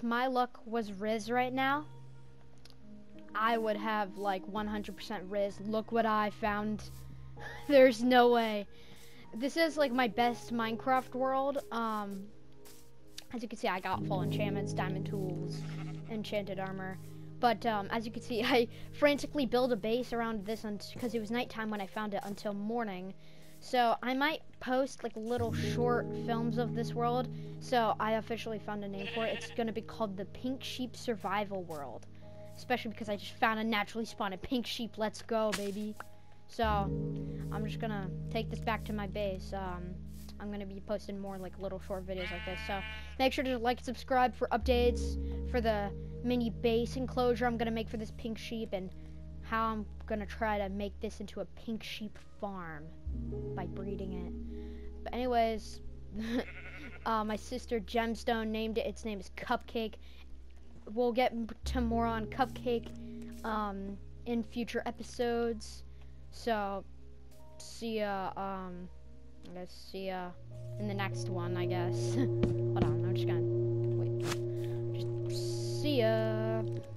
if my luck was Riz right now, I would have like 100% Riz. Look what I found. There's no way. This is like my best Minecraft world. Um, as you can see, I got full enchantments, diamond tools, enchanted armor. But um, as you can see, I frantically built a base around this because it was nighttime when I found it until morning. So I might post like little short films of this world. So I officially found a name for it. It's gonna be called the Pink Sheep Survival World. Especially because I just found a naturally spawned pink sheep. Let's go, baby. So I'm just gonna take this back to my base. Um, I'm gonna be posting more like little short videos like this. So make sure to like and subscribe for updates for the mini base enclosure I'm gonna make for this pink sheep and how I'm gonna try to make this into a pink sheep farm by breeding it. But anyways, uh, my sister Gemstone named it. Its name is Cupcake. We'll get to more on Cupcake um, in future episodes. So, see ya. Um, I guess see ya in the next one. I guess. Hold on, I'm just gonna wait. Just see ya.